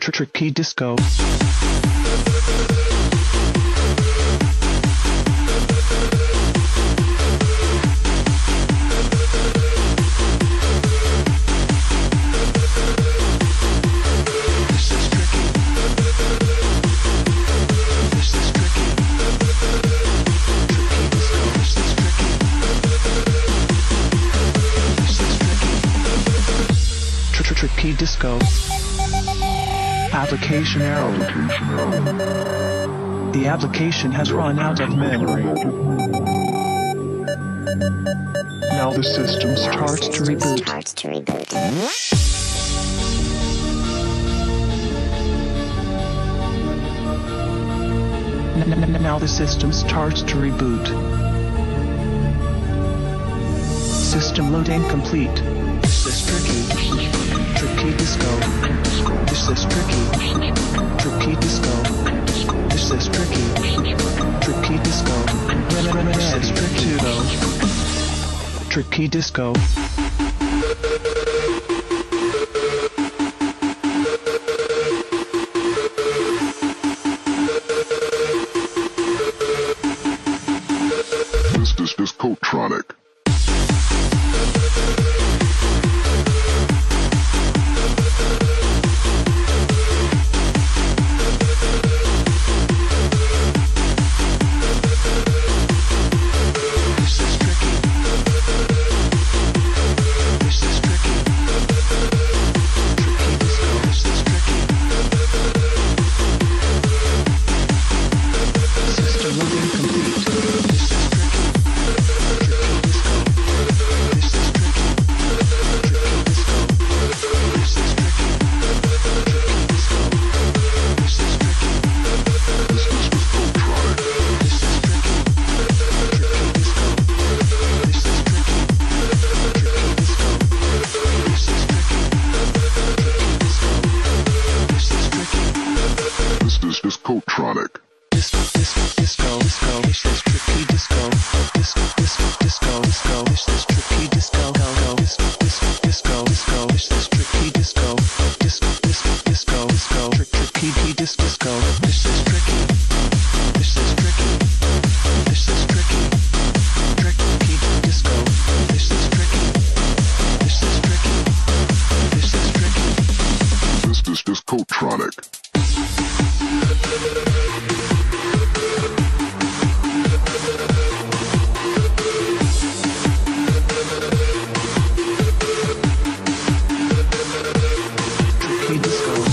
Tricky Disco. Tricky disco. Tricky disco. Application error. The application has run out of memory. Now the system starts to reboot. Starts to reboot. Now the system starts to reboot. System loading complete. This is tricky. Tricky disco. This is tricky. Tricky disco. This is tricky. Tricky disco. This is tricky. Tricky disco. This is Discotronic. Tricky disco. Disco disco disco disco. Trick tricky dis disco. This is tricky. This is tricky. This is tricky. Tricky disco. This is tricky. This is tricky. This is tricky. This is Discotronic. Key Disco.